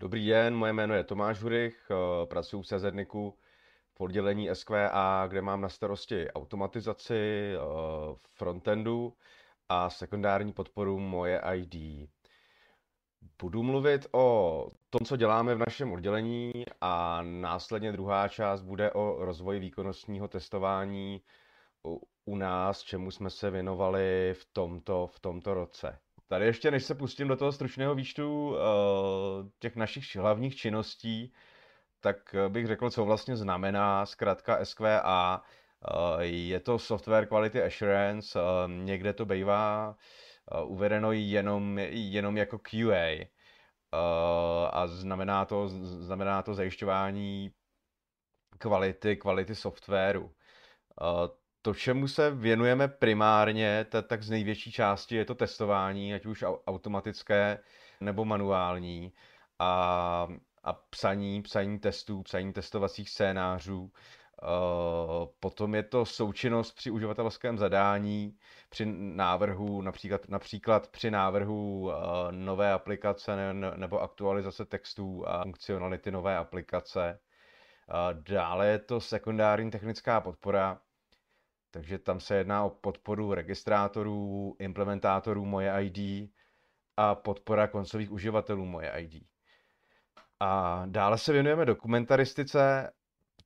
Dobrý den, moje jméno je Tomáš Hurych, eh, pracuji v CZNIKu v oddělení SQA, kde mám na starosti automatizaci eh, frontendu a sekundární podporu moje ID. Budu mluvit o tom, co děláme v našem oddělení a následně druhá část bude o rozvoji výkonnostního testování u nás, čemu jsme se věnovali v tomto, v tomto roce. Tady ještě, než se pustím do toho stručného výčtu uh, těch našich hlavních činností, tak eh, bych řekl, co vlastně znamená zkrátka SQA. Uh, je to Software Quality Assurance, uh, někde to bývá uh, uvedeno jenom, jenom jako QA. A znamená to, znamená to zajišťování kvality, kvality softwaru. To, čemu se věnujeme primárně, tak z největší části je to testování, ať už automatické nebo manuální a, a psaní, psaní testů, psaní testovacích scénářů. Potom je to součinnost při uživatelském zadání, při návrhu, například, například při návrhu nové aplikace nebo aktualizace textů a funkcionality nové aplikace. Dále je to sekundární technická podpora, takže tam se jedná o podporu registrátorů, implementátorů Moje ID a podpora koncových uživatelů Moje ID. A dále se věnujeme dokumentaristice.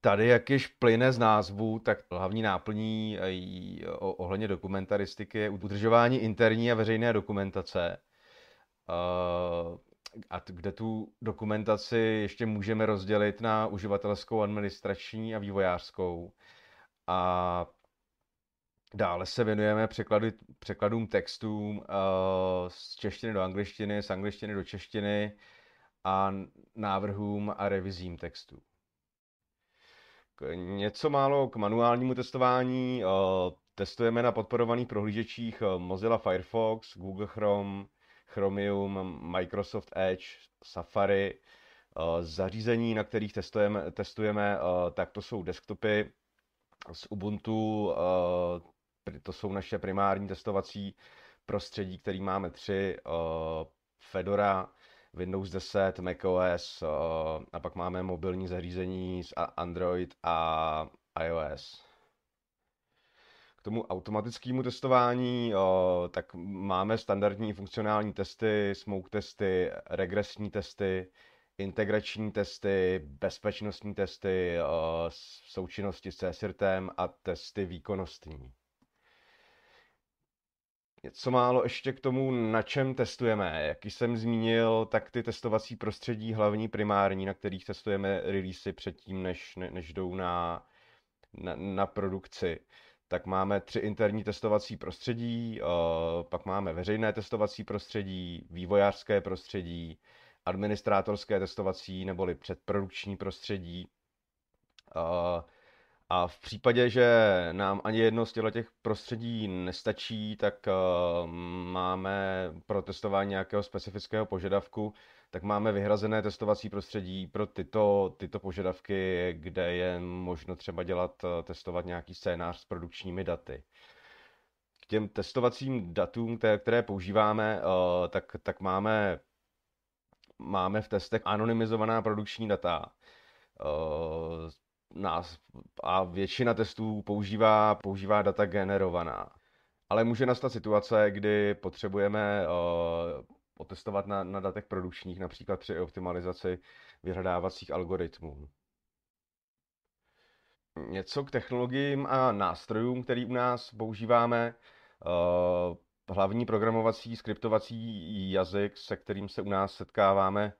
Tady, jak již plyne z názvu, tak hlavní náplní ohledně dokumentaristiky je udržování interní a veřejné dokumentace. A kde tu dokumentaci ještě můžeme rozdělit na uživatelskou, administrační a vývojářskou. A Dále se věnujeme překlady, překladům textům uh, z češtiny do angličtiny, z angličtiny do češtiny a návrhům a revizím textů. Něco málo k manuálnímu testování. Uh, testujeme na podporovaných prohlížečích uh, Mozilla Firefox, Google Chrome, Chromium, Microsoft Edge, Safari. Zařízení, na kterých testujeme, testujeme tak to jsou desktopy z Ubuntu, to jsou naše primární testovací prostředí, který máme tři, uh, Fedora, Windows 10, macOS uh, a pak máme mobilní zařízení z Android a iOS. K tomu automatickému testování, uh, tak máme standardní funkcionální testy, smoke testy, regresní testy, integrační testy, bezpečnostní testy součinnosti s CSIRTem a testy výkonnostní. Něco málo ještě k tomu, na čem testujeme. Jak jsem zmínil, tak ty testovací prostředí hlavní primární, na kterých testujeme releasy předtím, než, ne, než jdou na, na, na produkci, tak máme tři interní testovací prostředí, uh, pak máme veřejné testovací prostředí, vývojářské prostředí, administrátorské testovací neboli předprodukční prostředí. A v případě, že nám ani jedno z těch prostředí nestačí, tak uh, máme pro testování nějakého specifického požadavku, tak máme vyhrazené testovací prostředí pro tyto, tyto požadavky, kde je možno třeba dělat, uh, testovat nějaký scénář s produkčními daty. K těm testovacím datům, které, používáme, uh, tak, tak máme, máme v testech anonymizovaná produkční data nás a většina testů používá, používá data generovaná. Ale může nastat situace, kdy potřebujeme uh, otestovat na, na datech produkčních, například při optimalizaci vyhledávacích algoritmů. Něco k technologiím a nástrojům, který u nás používáme. Uh, hlavní programovací, skriptovací jazyk, se kterým se u nás setkáváme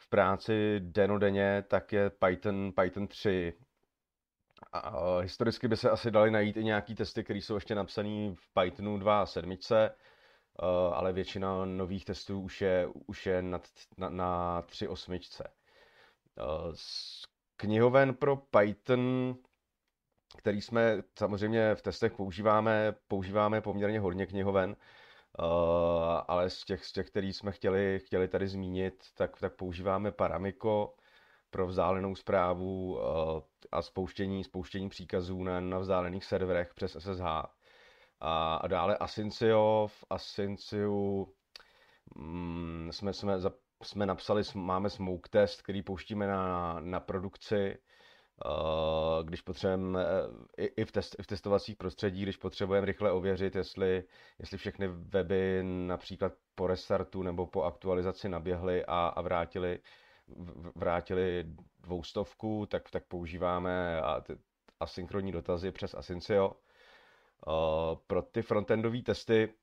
v práci denodenně, tak je Python, Python 3. A historicky by se asi dali najít i nějaký testy, které jsou ještě napsané v Pythonu 2.7, ale většina nových testů už je, už je nad, na, na 3.8. Knihoven pro Python, který jsme samozřejmě v testech používáme, používáme poměrně hodně knihoven, ale z těch, z těch, který jsme chtěli, chtěli tady zmínit, tak, tak používáme Paramico pro vzdálenou zprávu uh, a spouštění, spouštění příkazů na, na vzdálených serverech přes SSH. A, a dále Asyncio, v Asynciu mm, jsme, jsme jsme napsali, máme smoke test, který pouštíme na, na produkci, když potřebujeme, i, i, v test, i v testovacích prostředí, když potřebujeme rychle ověřit, jestli, jestli všechny weby například po restartu nebo po aktualizaci naběhly a, a vrátili, vrátili dvoustovku, tak, tak používáme asynchronní dotazy přes Asyncio. Uh, pro ty frontendové testy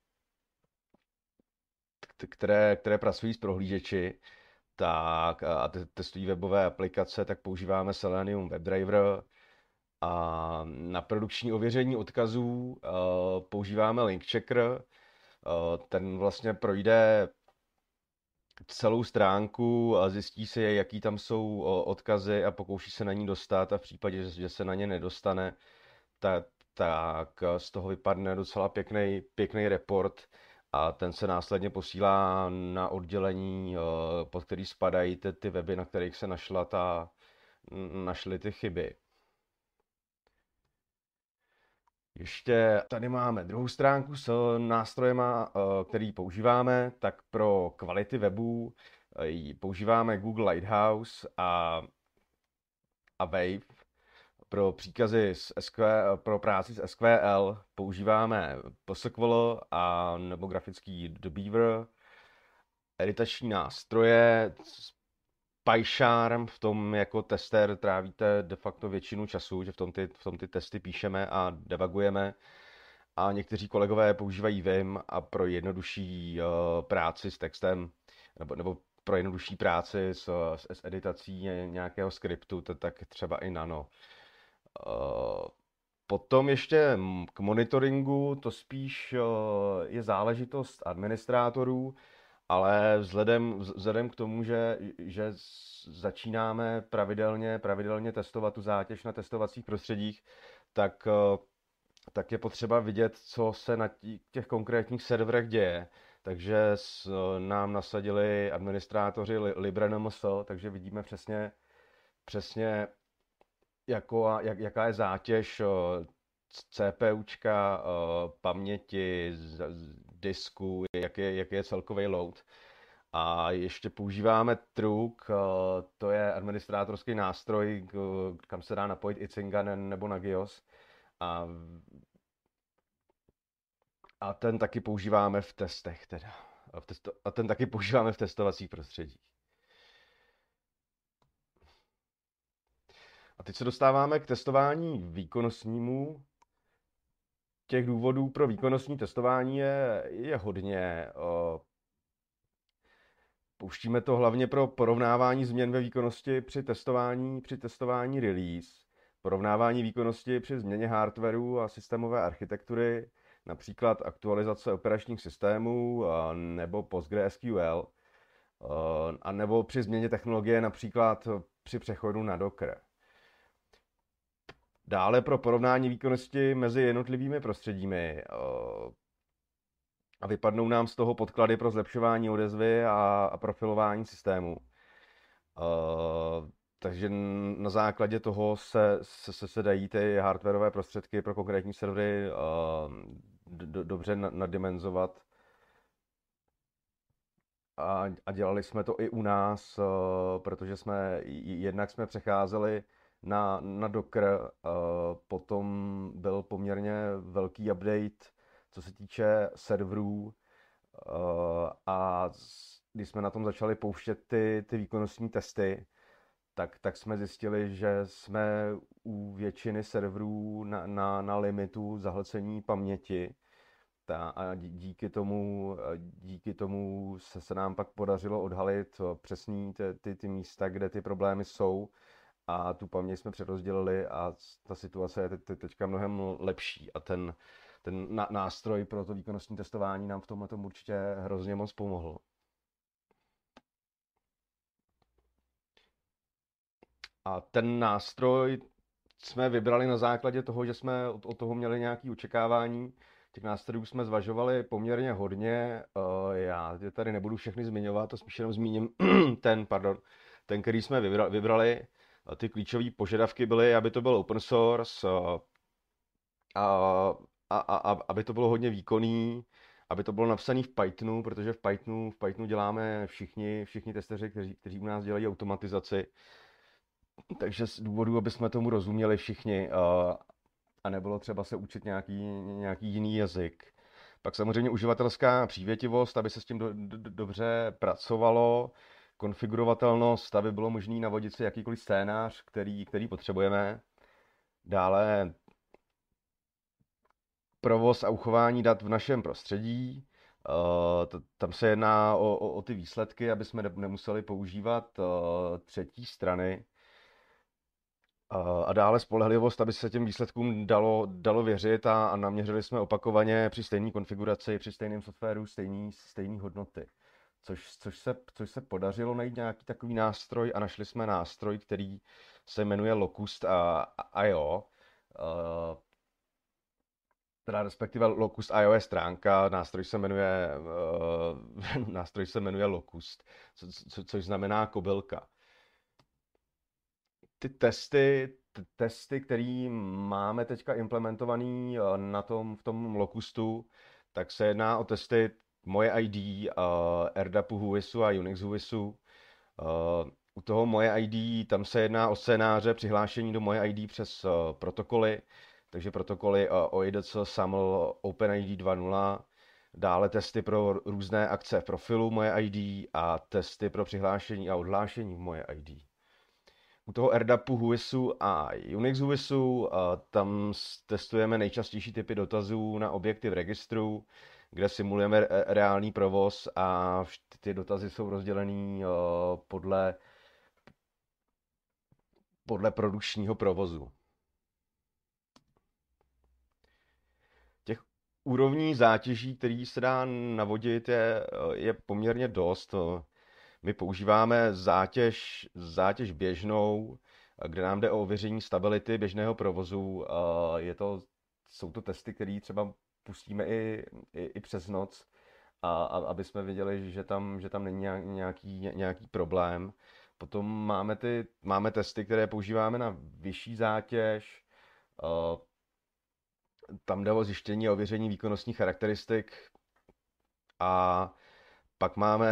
které, které pracují s prohlížeči, tak a testují webové aplikace, tak používáme Selenium WebDriver a na produkční ověření odkazů používáme Link Checker. Ten vlastně projde celou stránku a zjistí si, jaký tam jsou odkazy a pokouší se na ní dostat. A v případě, že se na ně nedostane, tak, tak z toho vypadne docela pěkný, pěkný report, a ten se následně posílá na oddělení, eh, pod který spadají ty, ty weby, na kterých se našla ta, našly ty chyby. Ještě tady máme druhou stránku s nástrojema, eh, který používáme, tak pro kvality webů eh, používáme Google Lighthouse a, a Wave. Pro příkazy z SQL, pro práci s SQL používáme PostgreSQL a nebo grafický Beaver, editační nástroje, PyCharm, v tom jako tester trávíte de facto většinu času, že v tom ty, v tom ty testy píšeme a debugujeme. A někteří kolegové používají Vim a pro jednodušší uh, práci s textem, nebo, nebo pro jednodušší práci s, s, s editací nějakého skriptu, tak třeba i Nano. Eh, potom ještě k monitoringu, to spíš eh, je záležitost administrátorů, ale vzhledem, vzhledem k tomu, že, že začínáme pravidelně, pravidelně testovat tu zátěž na testovacích prostředích, tak, eh, tak je potřeba vidět, co se na těch konkrétních serverech děje. Takže nám nasadili administrátoři LibreNMS, takže vidíme přesně, přesně jako, jak, jaká je zátěž CPUčka, paměti, disku, jak je, jak je celkový load. A ještě používáme Truk, to je administrátorský nástroj, kam se dá napojit i Cingan nebo Nagios. A, a ten taky používáme v testech teda. A ten taky používáme v testovacích prostředích. A teď se dostáváme k testování výkonnostnímu. Těch důvodů pro výkonnostní testování je, je hodně. Pouštíme to hlavně pro porovnávání změn ve výkonnosti při testování, při testování release, porovnávání výkonnosti při změně hardwareu a systémové architektury, například aktualizace operačních systémů nebo PostgreSQL, a nebo při změně technologie, například při přechodu na Docker. Dále pro porovnání výkonnosti mezi jednotlivými prostředími a vypadnou nám z toho podklady pro zlepšování odezvy a, profilování systému. takže na základě toho se, se, se dají ty hardwareové prostředky pro konkrétní servery do, dobře nadimenzovat. A, a dělali jsme to i u nás, protože jsme jednak jsme přecházeli na, na Docker. Uh, potom byl poměrně velký update, co se týče serverů. Uh, a když jsme na tom začali pouštět ty, ty výkonnostní testy, tak, tak jsme zjistili, že jsme u většiny serverů na, na, na limitu zahlcení paměti. Ta, a díky tomu, díky tomu se, se nám pak podařilo odhalit přesný ty, ty, ty místa, kde ty problémy jsou a tu paměť jsme přerozdělili a ta situace je teď, teďka mnohem lepší a ten, ten nástroj pro to výkonnostní testování nám v tomhle tom určitě hrozně moc pomohl. A ten nástroj jsme vybrali na základě toho, že jsme od, od toho měli nějaké očekávání. Těch nástrojů jsme zvažovali poměrně hodně. Eh, já tady nebudu všechny zmiňovat, to spíš jenom zmíním ten, pardon, ten, který jsme vybrali ty klíčové požadavky byly, aby to byl open source a, a, a, a aby to bylo hodně výkonný aby to bylo napsané v Pythonu, protože v Pythonu, v Pythonu děláme všichni, všichni testeři, kteří, kteří u nás dělají automatizaci. Takže z důvodu, aby jsme tomu rozuměli všichni a nebylo třeba se učit nějaký, nějaký jiný jazyk. Pak samozřejmě uživatelská přívětivost, aby se s tím do, do, dobře pracovalo, konfigurovatelnost, aby bylo možné navodit si jakýkoliv scénář, který, který potřebujeme. Dále provoz a uchování dat v našem prostředí. Uh, tam se jedná o, o, o ty výsledky, aby jsme nemuseli používat uh, třetí strany. Uh, a dále spolehlivost, aby se těm výsledkům dalo, dalo věřit a, a naměřili jsme opakovaně při stejné konfiguraci, při stejném softwaru stejné stejný hodnoty. Což, což, se, což se podařilo najít nějaký takový nástroj a našli jsme nástroj, který se jmenuje Locust a, a IO. Uh, teda respektive Locust IO je stránka, nástroj se jmenuje, uh, nástroj se jmenuje Locust, co, co, což znamená kobylka. Ty testy, t- testy, které máme teďka implementovaný uh, na tom, v tom Locustu, tak se jedná o testy moje ID, uh, RDAPu Huisu a Unix Huisu. Uh, u toho moje ID, tam se jedná o scénáře přihlášení do moje ID přes uh, protokoly, takže protokoly OIDC, SAML, OpenID 2.0, dále testy pro různé akce v profilu moje ID a testy pro přihlášení a odhlášení v moje ID. U toho RDAPu Huisu a Unix Huisu tam testujeme nejčastější typy dotazů na objekty v registru, kde simulujeme reálný provoz a ty dotazy jsou rozdělený podle, podle produkčního provozu. úrovní zátěží, který se dá navodit, je, je poměrně dost. My používáme zátěž, zátěž běžnou, kde nám jde o ověření stability běžného provozu. Je to, jsou to testy, které třeba pustíme i, i, i přes noc, a, a, aby jsme viděli, že tam, že tam není nějaký, nějaký problém. Potom máme, ty, máme testy, které používáme na vyšší zátěž, tam jde o zjištění a ověření výkonnostních charakteristik a pak máme,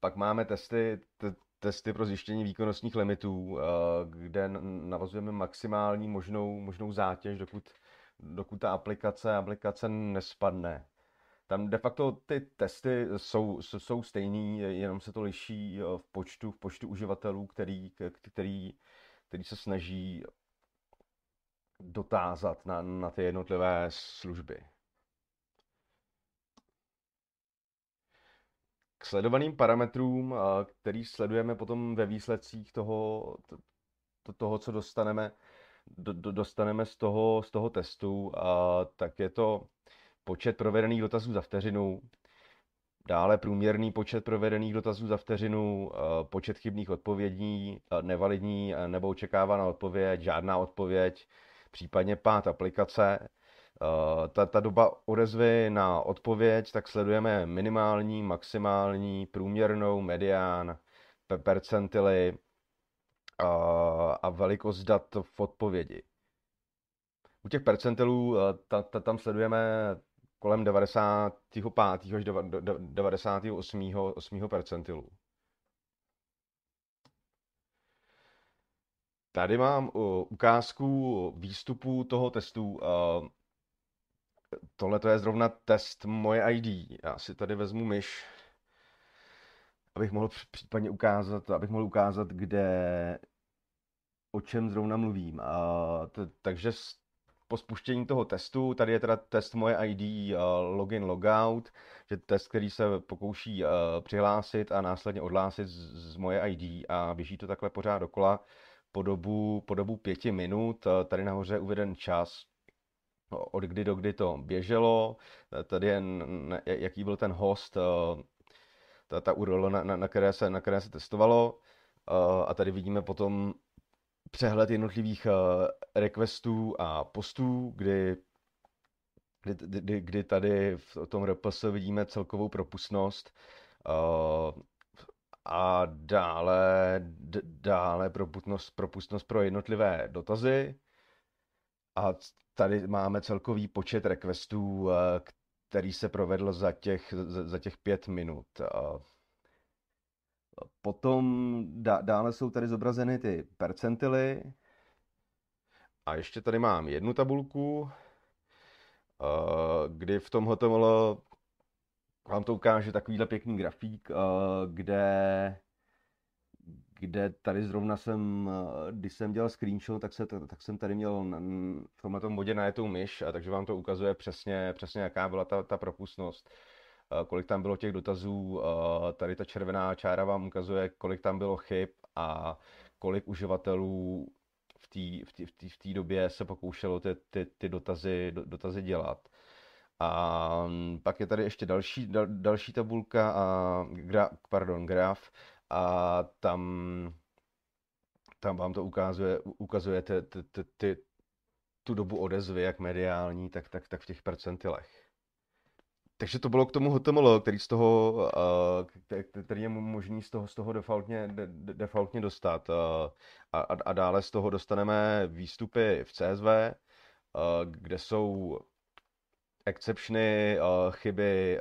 pak máme testy, t- testy pro zjištění výkonnostních limitů, eh, kde navazujeme maximální možnou, možnou zátěž, dokud, dokud ta aplikace, aplikace nespadne. Tam de facto ty testy jsou, jsou stejný, jenom se to liší v počtu, v počtu uživatelů, který, který, který se snaží dotázat na, na ty jednotlivé služby. K sledovaným parametrům, který sledujeme potom ve výsledcích toho, to, toho co dostaneme, do, do, dostaneme z toho, z toho testu, a, tak je to počet provedených dotazů za vteřinu, dále průměrný počet provedených dotazů za vteřinu, počet chybných odpovědí, nevalidní nebo očekávaná odpověď, žádná odpověď, případně pát aplikace. Eh, ta, ta doba odezvy na odpověď, tak sledujeme minimální, maximální, průměrnou, medián, percentily a, eh, a velikost dat v odpovědi. U těch percentilů eh, ta, ta, tam sledujeme kolem 95. až 98. 8. percentilu. Tady mám uh, ukázku výstupu toho testu. Uh, tohle to je zrovna test moje ID. Já si tady vezmu myš, abych mohl případně ukázat, abych mohl ukázat, kde, o čem zrovna mluvím. Uh, t- takže po spuštění toho testu, tady je teda test moje ID login logout, že test, který se pokouší uh, přihlásit a následně odhlásit z, z moje ID a běží to takhle pořád dokola po dobu, po dobu pěti minut. Tady nahoře je uveden čas, od kdy do kdy to běželo. Tady je, jaký byl ten host, ta, ta URL, na, na, na, které se, na které se testovalo. A tady vidíme potom přehled jednotlivých requestů a postů, kdy, kdy, kdy, kdy tady v tom RPS vidíme celkovou propustnost a dále, dále propustnost, propustnost pro jednotlivé dotazy. A tady máme celkový počet requestů, eh, který se provedl za těch, za těch pět minut. Potom dále jsou tady zobrazeny ty percentily. A ještě tady mám jednu tabulku, kdy v tom HTML vám to ukáže takovýhle pěkný grafík, kde kde tady zrovna jsem, když jsem dělal screenshot, tak, se, tak jsem tady měl v tomhle tom bodě najetou myš, a takže vám to ukazuje přesně, přesně jaká byla ta, ta propustnost, kolik tam bylo těch dotazů, tady ta červená čára vám ukazuje, kolik tam bylo chyb a kolik uživatelů v té v v době se pokoušelo ty, ty, ty dotazy, dotazy dělat. A pak je tady ještě další, dal, další tabulka a gra, pardon, graf a tam, tam vám to ukazuje, ukazuje ty, ty, ty, ty, tu dobu odezvy, jak mediální, tak, tak, tak v těch percentilech. Takže to bylo k tomu HTML, který z toho, který je možný z toho, z toho defaultně, de, defaultně dostat. A, a, a dále z toho dostaneme výstupy v CSV, kde jsou exceptiony, chyby,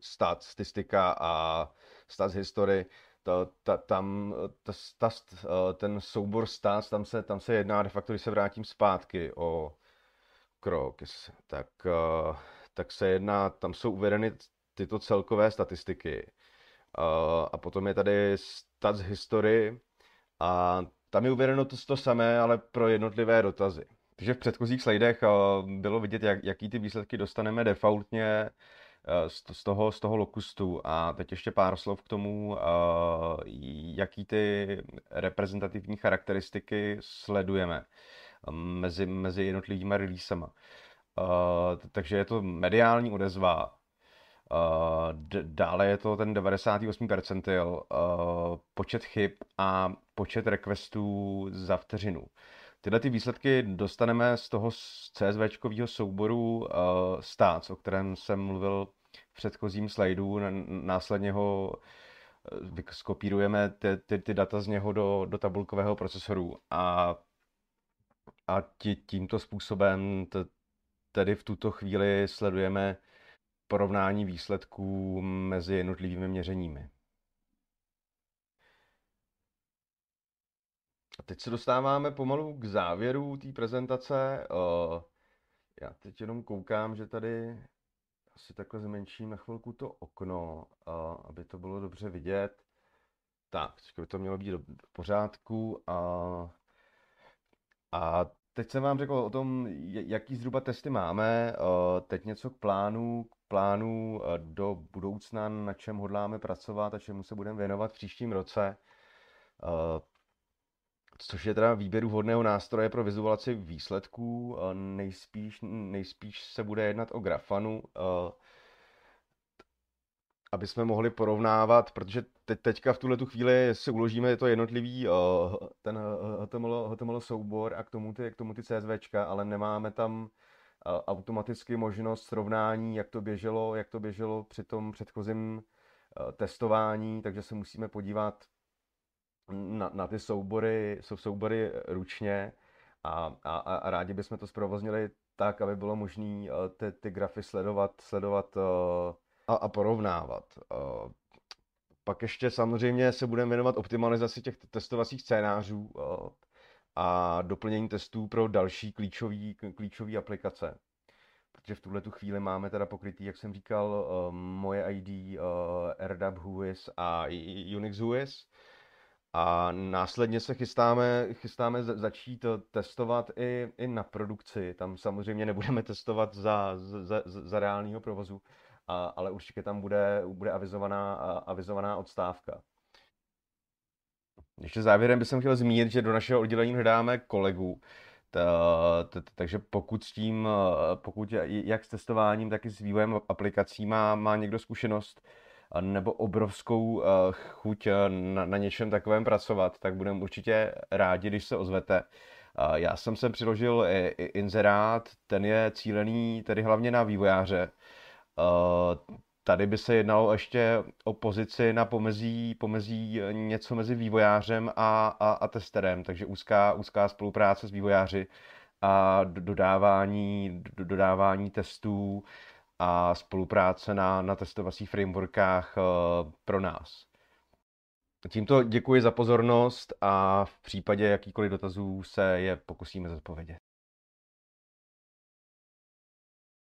stat, statistika a stats history, to, ta, tam ta, ta, ten soubor stats, tam se, tam se jedná de facto, když se vrátím zpátky o krok, tak, tak se jedná, tam jsou uvedeny tyto celkové statistiky. A potom je tady stats history a tam je uvedeno to, to samé, ale pro jednotlivé dotazy. Takže v předchozích slidech bylo vidět, jak, jaký ty výsledky dostaneme defaultně Eh, z toho, z toho lokustu. A teď ještě pár slov k tomu, eh, jaký ty reprezentativní charakteristiky sledujeme eh, mezi, mezi jednotlivými releasema. Takže je to mediální odezva, dále je to ten 98 percentil, počet chyb a počet requestů za vteřinu. Tyhle ty výsledky dostaneme z toho CSV souboru uh, stats, o kterém jsem mluvil v předchozím slajdu, následně ho uh, skopírujeme ty, ty, ty data z něho do, do tabulkového procesoru a, a tí, tímto způsobem t, tedy v tuto chvíli sledujeme porovnání výsledků mezi jednotlivými měřeními. A teď se dostáváme pomalu k závěru té prezentace. Eh, já teď jenom koukám, že tady asi takhle zmenším na chvilku to okno, eh, aby to bylo dobře vidět. Tak, by to mělo být v pořádku. A, a teď jsem vám řekl o tom, jaký zhruba testy máme. Eh, teď něco k plánu, k plánu do budoucna, na čem hodláme pracovat a čemu se budeme věnovat v příštím roce což je teda výběru vhodného nástroje pro vizualaci výsledků. Nejspíš, nejspíš se bude jednat o grafanu, aby jsme mohli porovnávat, protože teď, teďka v tuhle tu chvíli si uložíme to jednotlivý ten HTML, HTML soubor a k tomu ty, k tomu ty CSVčka, ale nemáme tam automaticky možnost srovnání, jak to běželo, jak to běželo při tom předchozím testování, takže se musíme podívat na, na ty soubory, jsou soubory ručně a, a, a rádi bychom to zprovoznili tak, aby bylo možné eh, ty, ty grafy sledovat, sledovat eh, a, a porovnávat. Eh, pak ještě samozřejmě se budeme věnovat optimalizaci těch testovacích scénářů a doplnění testů pro další klíčové aplikace. Protože v tuhle tu chvíli máme teda pokrytý, jak jsem říkal, moje ID, RDAP Whois a Unix Whois. A následně se chystáme, chystáme začít testovat i, i na produkci. Tam samozřejmě nebudeme testovat za, za, za reálného provozu, a, ale určitě tam bude, bude avizovaná, avizovaná odstávka. Ještě závěrem bych chtěl zmínit, že do našeho oddělení hledáme kolegu. Takže pokud s tím, pokud jak s testováním, tak i s vývojem aplikací má, má někdo zkušenost, nebo obrovskou eh, chuť eh, na, na něčem takovém pracovat, tak budeme určitě rádi, když se ozvete. Já jsem sem přiložil inzerát, ten je cílený tedy hlavně na vývojáře. Eh, tady by se jednalo ještě o pozici na pomezí, pomezí něco mezi vývojářem a, a, a testerem, takže úzká, úzká spolupráce s vývojáři a dodávání, dodávání testů a spolupráce na, na testovacích frameworkách eh, pro nás. Tímto děkuji za pozornost a v případě jakýkoliv dotazů se je pokusíme zodpovědět.